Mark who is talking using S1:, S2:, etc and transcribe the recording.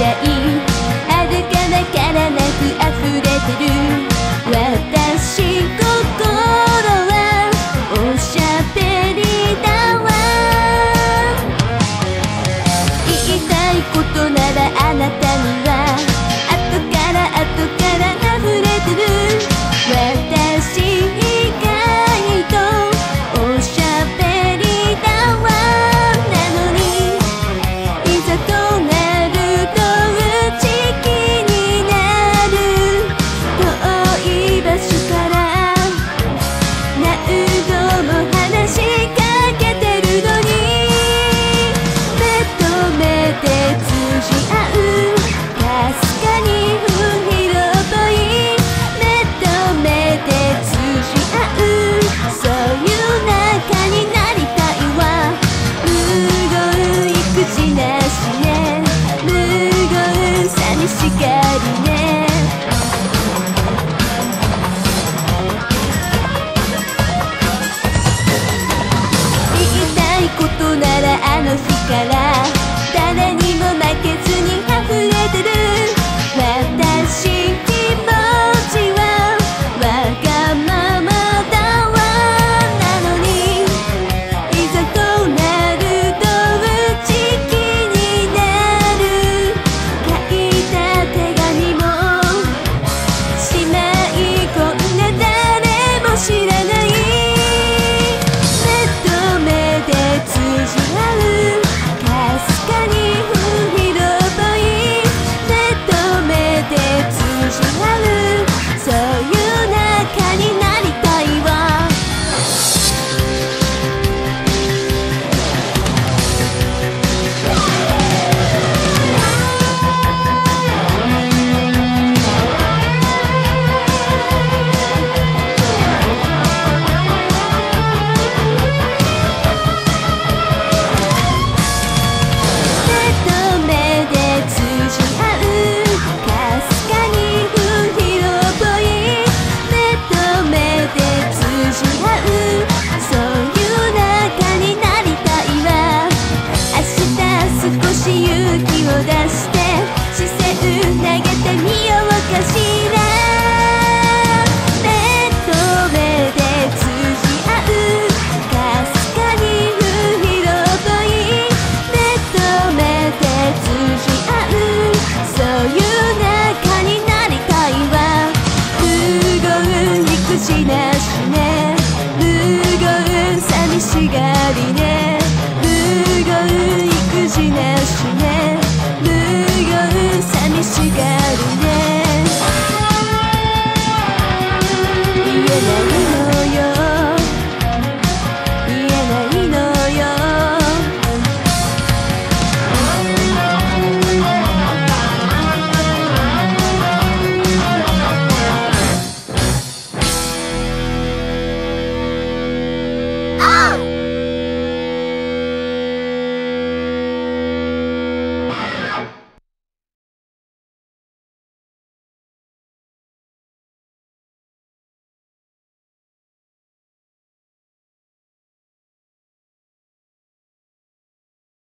S1: 代るかなからなく溢れてる私心はおしゃべりだわ言いたいことならあなたにしかりね。たいことならあの日から